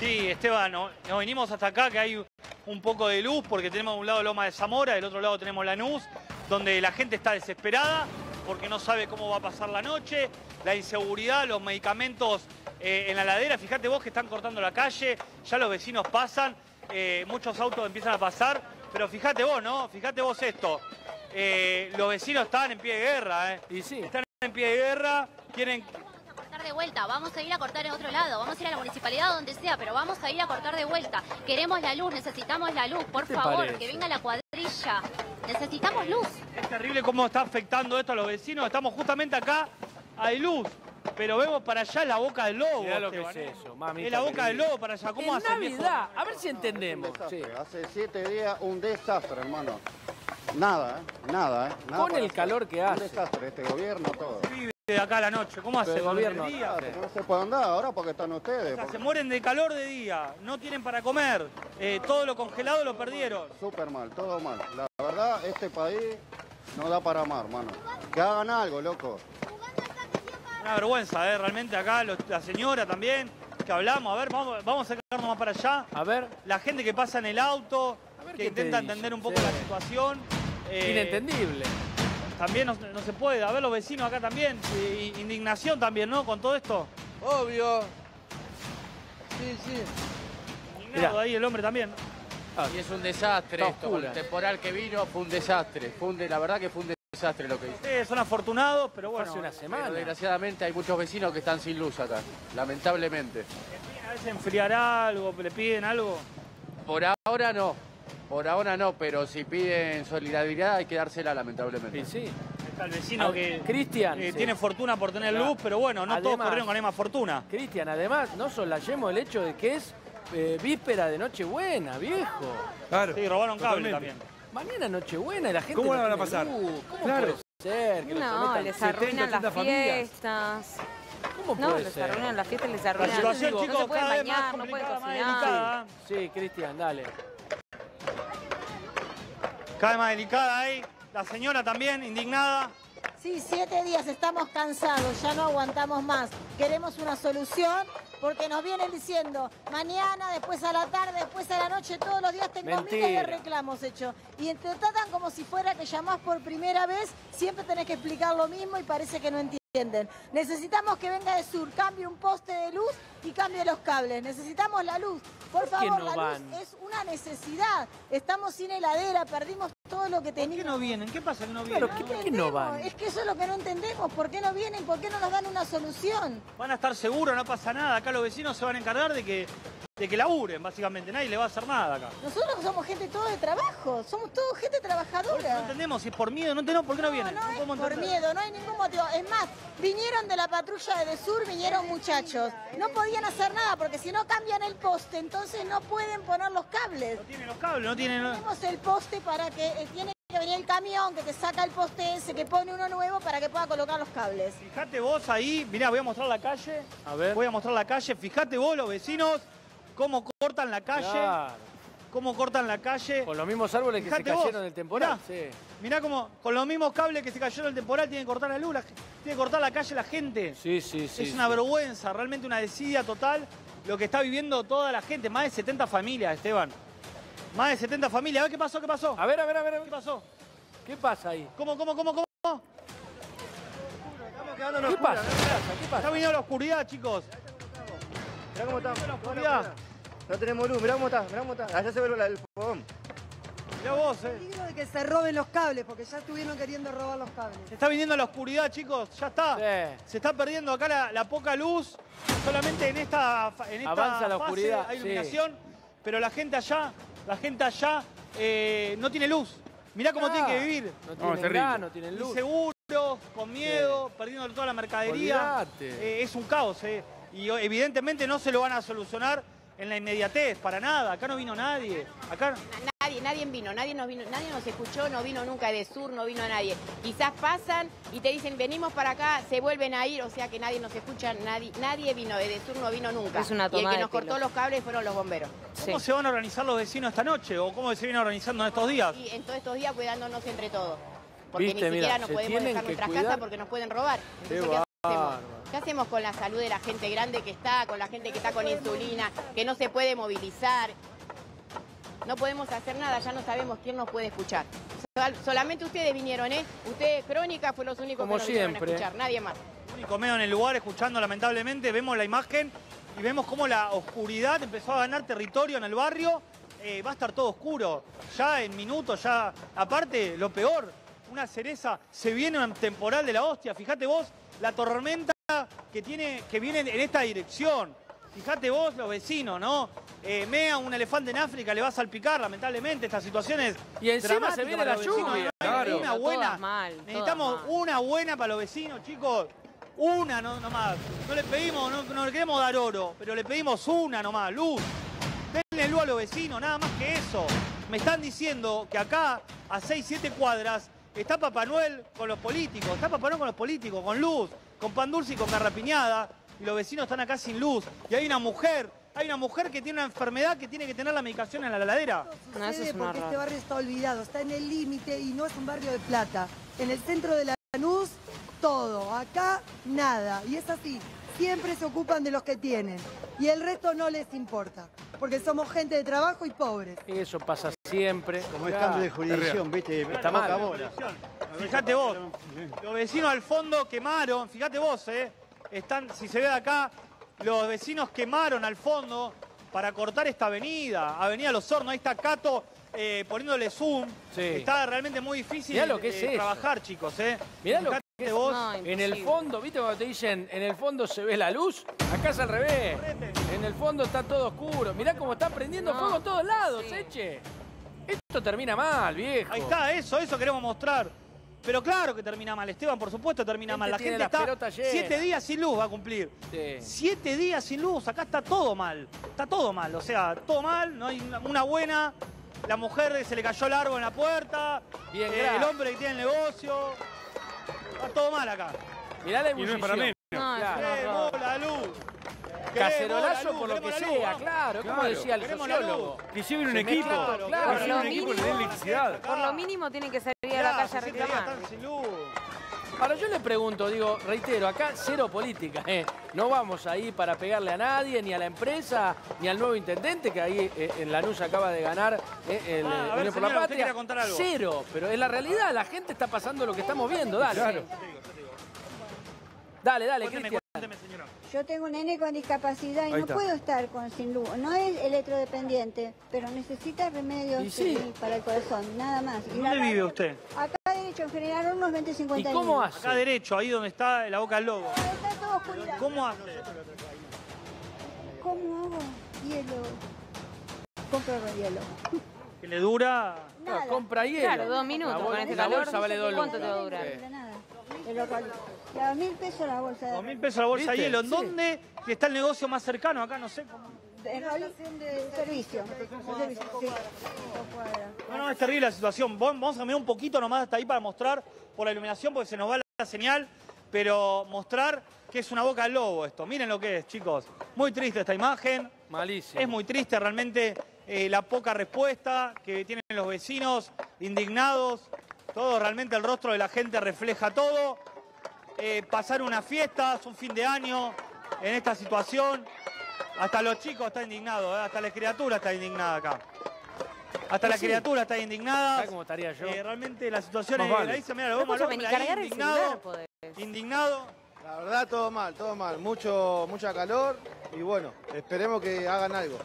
Sí, Esteban, no- nos venimos hasta acá que hay un poco de luz porque tenemos de un lado Loma de Zamora, del otro lado tenemos Lanús, donde la gente está desesperada porque no sabe cómo va a pasar la noche, la inseguridad, los medicamentos eh, en la ladera. Fíjate vos que están cortando la calle, ya los vecinos pasan, eh, muchos autos empiezan a pasar, pero fíjate vos, ¿no? Fíjate vos esto. Eh, los vecinos están en pie de guerra, ¿eh? Y sí. Están en pie de guerra, quieren cortar de vuelta, vamos a ir a cortar en otro lado, vamos a ir a la municipalidad donde sea, pero vamos a ir a cortar de vuelta. Queremos la luz, necesitamos la luz, por ¿Qué te favor, parece? que venga la cuadrilla. Necesitamos luz. Es terrible cómo está afectando esto a los vecinos. Estamos justamente acá, hay luz, pero vemos para allá la boca del lobo. Mirá lo que es ¿eh? eso, mamita Es la boca del lobo para allá. ¿Cómo hace viejo? Navidad, a ver si entendemos. Un Sí. Hace siete días un desastre, hermano. Nada, ¿eh? Nada, ¿eh? Nada Con el hacer. calor que Un hace. desastre, este gobierno, todo. De acá a la noche. ¿Cómo hace? El gobierno El día? no se puede andar ahora porque están ustedes. O sea, porque- se mueren de calor de día, no tienen para comer, eh, todo lo congelado lo perdieron. Súper mal, todo mal. La verdad, este país no da para más, hermano. Que hagan algo, loco. Una vergüenza, ¿eh? realmente acá los- la señora también, que hablamos, a ver, vamos, vamos a acercarnos más para allá. A ver, La gente que pasa en el auto, A ver que intenta entender un poco sí. la situación. eh, inentendible. También no, no se puede, a ver los vecinos acá también, indignación también, ¿no? Con todo esto. Obvio. Sí, sí. Indignado Mirá. ahí el hombre también. Ah, Y es un desastre Está esto. Con el temporal que vino fue un desastre. Fue un de- la verdad que fue un desastre lo que hizo. Ustedes son afortunados, pero bueno, hace una Pero semana. desgraciadamente hay muchos vecinos que están sin luz acá. Lamentablemente. a veces enfriará algo, le piden algo. Por ahora no. Por ahora no, pero si piden solidaridad hay que dársela lamentablemente. Y sí. Está el vecino Ah, que Cristian, eh, sí. tiene fortuna por tener luz, pero bueno, no todos corrieron con la misma fortuna. Cristian, además, no soslayemos el hecho de que es eh, víspera de Nochebuena, viejo. Claro. Sí, robaron cable también. Mañana Nochebuena y la gente. ¿Cómo no la van a pasar? luz. ¿Cómo Claro. puede ser que No, les 70, arruinan 80 las familias. fiestas. ¿Cómo No, puede les ser? arruinan las fiestas, les La arruinan. situación, digo, no chicos, se pueden cada vez más bañar, no pueden cocinar. delicada. Sí, Cristian, dale. Cada vez más delicada ahí. La señora también, indignada. Sí, siete días, estamos cansados, ya no aguantamos más. Queremos una solución porque nos vienen diciendo mañana, después a la tarde, después a la noche, todos los días tengo miles de reclamos hechos. Y te tratan como si fuera que llamás por primera vez, siempre tenés que explicar lo mismo y parece que no entienden. Necesitamos que venga de sur, cambie un poste de luz y cambie los cables. Necesitamos la luz. Por ¿Por qué favor, no la van? luz es una necesidad. Estamos sin heladera, perdimos todo lo que ¿Por qué teníamos. no vienen? ¿Qué pasa que no vienen? Claro, ¿qué- ¿por qué no van? Es que eso es lo que no entendemos. ¿Por qué no vienen? ¿Por qué no nos dan una solución? Van a estar seguros, no pasa nada. Acá los vecinos se van a encargar de que, de que laburen, básicamente. Nadie le va a hacer nada acá. Nosotros somos gente todo de trabajo. Somos todos gente No trabajadora. entendemos si es por miedo, no entendemos por qué no No, vienen. no es podemos por entender. miedo, no hay ningún motivo. Es más, vinieron de la patrulla de Sur, vinieron muchachos. No podían hacer nada porque si no cambian el poste, entonces no pueden poner los cables. No tienen los cables, no tienen... Tenemos el poste para que eh, tiene que venir el camión que te saca el poste ese, que pone uno nuevo para que pueda colocar los cables. Fíjate vos ahí, mirá, voy a mostrar la calle. A ver. Voy a mostrar la calle. Fíjate vos, los vecinos, cómo cortan la calle. Claro. Cómo cortan la calle. Con los mismos árboles que se cayeron del temporal. mirá. Sí. Mirá cómo con los mismos cables que se cayeron el temporal tienen que cortar la luz, la- tiene que cortar la calle la gente. Sí, sí, sí. es una sí. vergüenza, realmente una desidia total lo que está viviendo toda la gente. Más de 70 familias, Esteban. Más de 70 familias. A ver qué pasó, qué pasó. A ver, a ver, a ver. a ¿Qué pasó? ¿Qué pasa ahí? ¿Cómo, cómo, cómo, cómo? ¿Qué pasa? ¿Qué pasa? ¿Qué Está pasa? viniendo la oscuridad, chicos. Mirá cómo está. Está la Mirá, oscuridad. mirá. No tenemos luz, mirá cómo está, mirá cómo está. Allá se ve la- el fogón. Mirá vos, eh. peligro de que se roben los cables, porque ya estuvieron queriendo robar los cables. Se está viniendo la oscuridad, chicos. Ya está. Sí. Se está perdiendo acá la, la poca luz. Solamente en esta, en esta Avanza la fase oscuridad, hay sí. iluminación. Pero la gente allá, la gente allá eh, no tiene luz. Mirá cómo Ah, tiene que vivir. No No, tienen gas, no tienen luz. Inseguros, con miedo, perdiendo toda la mercadería. Eh, es un caos, eh. Y o- evidentemente no se lo van a solucionar en la inmediatez, para nada. Acá no vino nadie. Acá Nadie, nadie vino, nadie nos vino, nadie nos escuchó, no vino nunca de sur, no vino nadie. Quizás pasan y te dicen venimos para acá, se vuelven a ir, o sea que nadie nos escucha, nadie, nadie vino, de sur no vino nunca. Es una y el toma que nos cortó los cables fueron los bomberos. Sí. ¿Cómo se van a organizar los vecinos esta noche? ¿O cómo se viene organizando en estos días? Y en todos estos días cuidándonos entre todos. Porque Viste, ni siquiera mira, nos podemos dejar nuestras cuidar. casas porque nos pueden robar. Entonces, ¿qué hacemos? ¿Qué hacemos con la salud de la gente grande que está, con la gente que está con insulina, que no se puede movilizar? No podemos hacer nada, ya no sabemos quién nos puede escuchar. Sol- solamente ustedes vinieron, ¿eh? Ustedes, Crónica, fue los únicos Como que nos vinieron siempre. a escuchar, nadie más. único medio en el lugar escuchando lamentablemente, vemos la imagen y vemos cómo la oscuridad empezó a ganar territorio en el barrio. Eh, va a estar todo oscuro, ya en minutos, ya. Aparte, lo peor, una cereza, se viene un temporal de la hostia. Fíjate vos la tormenta que, tiene, que viene en esta dirección. Fíjate vos, los vecinos, ¿no? Eh, mea un elefante en África, le va a salpicar, lamentablemente, esta situación es Y encima se viene la lluvia. Hay Claro. Una buena. mal, Necesitamos mal. una buena para los vecinos, chicos. Una no, nomás. No le pedimos, no, no le queremos dar oro, pero le pedimos una nomás, luz. Denle luz a los vecinos, nada más que eso. Me están diciendo que acá, a 6, 7 cuadras, está Papá Noel con los políticos. Está Papá Noel con los políticos, con luz, con pan dulce y con garrapiñada. Y los vecinos están acá sin luz. Y hay una mujer, hay una mujer que tiene una enfermedad que tiene que tener la medicación en la heladera. No, eso es porque este barrio está olvidado, está en el límite y no es un barrio de plata. En el centro de Lanús, todo. Acá, nada. Y es así. Siempre se ocupan de los que tienen. Y el resto no les importa. Porque somos gente de trabajo y pobres. Eso pasa siempre. Como es cambio de jurisdicción, ¿viste? Está mal. bola. Fíjate vos, los vecinos al fondo quemaron, fíjate vos, ¿eh? Están, si se ve de acá, los vecinos quemaron al fondo para cortar esta avenida, Avenida Los Hornos, ahí está Cato eh, poniéndole zoom. Sí. Está realmente muy difícil Mirá lo que es trabajar, chicos, ¿eh? Mirá lo que es. vos, No, En el fondo, ¿viste cuando te dicen en el fondo se ve la luz? Acá es al revés. En el fondo está todo oscuro. Mirá cómo está prendiendo No, fuego en todos lados, sí. Eche. Esto termina mal, viejo. Ahí está, eso, eso queremos mostrar. Pero claro que termina mal, Esteban, por supuesto termina Gente mal. La tiene gente está siete días sin luz va a cumplir. Sí. Siete días sin luz, acá está todo mal. Está todo mal, o sea, todo mal, no hay una- buena. La mujer se le cayó el árbol en la puerta. Bien, eh, el hombre que tiene el negocio. Está todo mal acá. Mirá la Y no es ebullición. para. No, es horror. la luz. Cacerolazo por lo que sea, claro. Como decía el sociólogo. Que lleven un equipo. mezcla, Claro, claro. Que lleven un equipo, le den electricidad. Por lo mínimo tienen que salir a la calle a reclamar. Ahora yo le pregunto, digo, reitero, acá cero política, ¿eh? No vamos ahí para pegarle a nadie, ni a la empresa, ni al nuevo intendente que ahí eh, en Lanús acaba de ganar eh, el Ah, ver, por la señora, usted Patria. quería contar algo. Cero, pero es la realidad, la gente está pasando lo que estamos viendo, dale. Claro. Dale, dale, Cristian. Yo tengo un nene con discapacidad y Ahí no está. puedo estar con sin luz. No es electrodependiente, pero necesita remedios Y sí. para el corazón, nada más. Y ¿Dónde vive usted? Acá derecho, en General unos 20, ¿Y 50 cómo años. hace? Acá derecho, ahí donde está la boca del lobo. Está todo oscuridad. ¿Cómo hace? ¿Cómo hago? Hielo. Compro hielo. Que le dura. Nada. Compra hielo. Claro, dos minutos La con bol- este la calor, bolsa vale dos ¿cuánto te va a durar? Nada. De lo a dos mil pesos la bolsa de Dos mil pesos la bolsa de hielo. ¿En Sí. dónde está el negocio más cercano? Acá no sé cómo. de realización de servicio. De cuadras. No, no, es terrible la situación. Vamos a caminar un poquito nomás hasta ahí para mostrar por la iluminación, porque se nos va la señal, pero mostrar que es una boca del lobo esto. Miren lo que es, chicos. Muy triste esta imagen. Malísimo. Es muy triste realmente eh, la poca respuesta que tienen los vecinos, indignados. Todo, realmente el rostro de la gente refleja todo. Eh, pasar una fiesta, es un fin de año en esta situación. Hasta los chicos están indignados, ¿eh? hasta la criatura está indignada acá. Hasta la Sí. criatura está indignada. ¿Sabes cómo estaría yo? Eh, realmente la situación Más es. vale. La dice, mira, lo el celular indignado. Indignado. La verdad, todo mal, todo mal. Mucho, mucha calor y bueno, esperemos que hagan algo.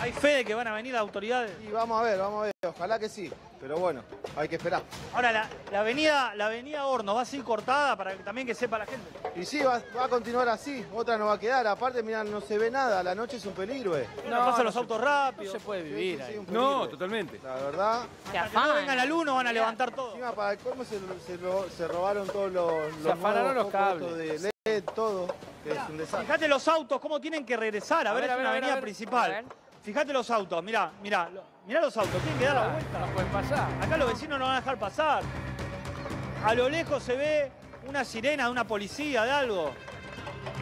Hay fe de que van a venir las autoridades. Y vamos a ver, vamos a ver. Ojalá que sí. Pero bueno, hay que esperar. Ahora, la, la avenida, la avenida Horno va a ser cortada para que también que sepa la gente. Y sí, va, va a continuar así. Otra no va a quedar. Aparte, mirá, no se ve nada. La noche es un peligro, eh. No, pasan no los se- autos No rápidos. se puede vivir sí, sí, ahí. un peligro. No, totalmente. La verdad. Que no afanan. venga la luz, no van a levantar todo. Encima, para el colmo se, se, ro- se robaron todos los, los Se afanaron nuevos los cables. de LED, todo. Que es un desastre. Fíjate los autos, cómo tienen que regresar. A, A ver, ver, es a ver, una a ver, avenida a ver. principal. Fíjate los autos, mirá, mirá, mirá los autos, tienen que dar la vuelta. No pueden pasar. Acá los vecinos no van a dejar pasar. A lo lejos se ve una sirena de una policía, de algo.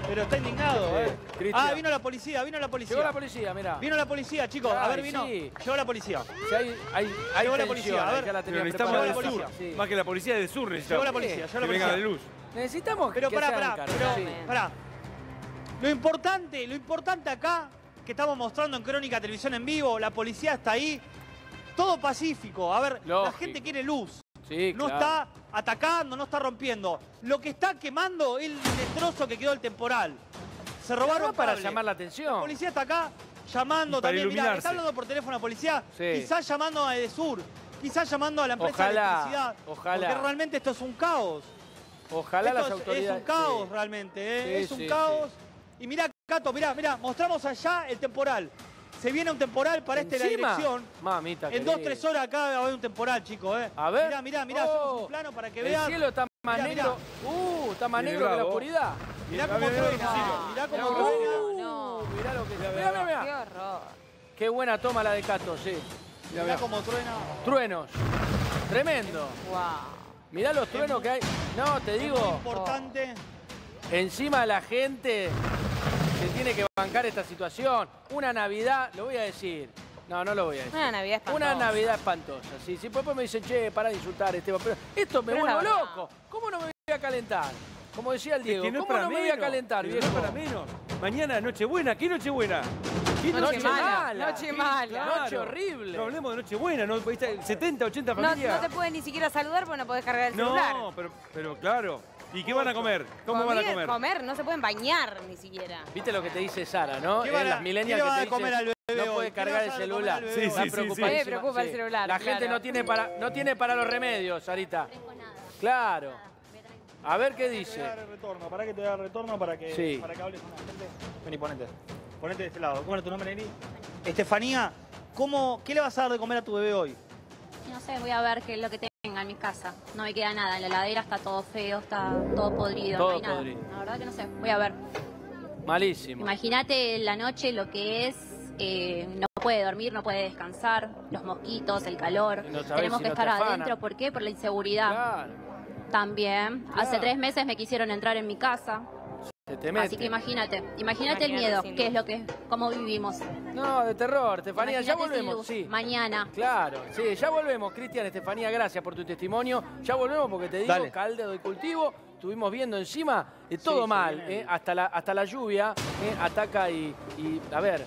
Pero está indignado, Sí, ¿eh? Cristian. Ah, vino la policía, vino la policía. Llegó la policía, mirá. Vino la policía, chicos. A ver, vino. sí. Llegó la policía. Si hay, hay, hay Llegó la tensión, policía, a ver. la Pero necesitamos la sur. policía, Sí. Más que la policía del sur Llegó necesitamos. la policía, llegó la Que venga policía. de luz. Necesitamos Pero que pará, sean pará, caros. pero Sí. pará. Lo importante, lo importante acá, que estamos mostrando en Crónica Televisión en vivo, la policía está ahí, todo pacífico. A ver, la gente quiere luz. Sí, No claro. está atacando, no está rompiendo. Lo que está quemando es el destrozo que quedó del temporal. Se robaron para cable. llamar la atención. La policía está acá llamando para también. Mirá, está hablando por teléfono la policía. Sí. Quizás llamando a Edesur. Quizás llamando a la empresa Ojalá, de electricidad. ojalá. Porque realmente esto es un caos. Ojalá Esto las es- autoridades... Es un caos sí. realmente, ¿eh? Sí, es un sí, caos. Y mirá, Cato, mirá, mirá, mostramos allá el temporal. Se viene un temporal para este la dirección. Mamita En dos, tres horas acá va a haber un temporal, chicos, ¿eh? A ver. Mirá, mirá, mirá, Oh, hacemos un plano para que El vean. cielo está más Mirá, negro. mirá. Uh, está más negro que la oscuridad. Mirá Mirá, cómo mirá, truena. mirá. Mirá cómo Uh, truena. Mirá lo que Mirá, mirá, mirá. Qué horror. Qué buena toma la de Cato, sí. Mirá cómo truena. Truenos. Tremendo. Wow. Mirá los truenos que hay. No, te digo. Importante. Encima la gente se tiene que bancar esta situación. Una Navidad, lo voy a decir. No, no lo voy a decir. Una Navidad espantosa. Una Navidad espantosa. Sí, sí, después me dicen, che, para de insultar, Esteban. Pero esto me vuelvo loco. ¿Cómo no me voy a calentar? Como decía el Diego, que no ¿cómo para no me voy a calentar, viejo? No es para menos. Mañana Nochebuena, ¿qué Nochebuena? ¿Qué Noche mala, noche mala. Noche horrible. No hablemos de Nochebuena, ¿no? Ahí está 70, 80 No, familias. no te puedes ni siquiera saludar porque no podés cargar el celular. No, pero, pero claro. ¿Y qué van a comer? ¿Cómo van a Comer- comer? Comer, no se pueden bañar ni siquiera. ¿Viste lo que te dice Sara, no? ¿Qué van a- las qué millennials le que van te a dicen, comer al bebé no hoy? puede ¿Qué cargar el vas a comer celular. al bebé Sí, sí, sí, sí. preocupadísima, Me preocupa el celular, La gente claro. no tiene para no tiene para los remedios, Sarita. Claro. A ver qué Te voy a dice. dar el retorno, para que te dé el retorno para que, Sí. para que hables con la gente. Vení, ponete. Ponete de este lado. ¿Cómo era tu nombre, Neri? Estefanía, ¿cómo, ¿qué le vas a dar de comer a tu bebé hoy? No sé, voy a ver qué es lo que tenga en mi casa. No me queda nada. En la heladera está todo feo, está todo podrido. Todo no hay nada. podrido. La verdad que no sé. Voy a ver. Malísimo. Imagínate la noche lo que es. eh, no puede dormir, no puede descansar. Los mosquitos, el calor. No Tenemos si que no estar adentro. ¿Por qué? Por la inseguridad. Claro. También. Hace tres meses me quisieron entrar en mi casa. Se te mete. Así que imagínate. Imagínate el miedo. ¿Qué es lo que. cómo vivimos? No, de terror, Estefanía, ya Imagínate volvemos. luz. Sí. Mañana. Claro, sí, ya volvemos, Cristian, Estefanía, gracias por tu testimonio. Ya volvemos porque te digo, Dale. caldo de cultivo, estuvimos viendo encima, eh, todo mal, eh, hasta, la, hasta la lluvia eh, ataca y, y, a ver,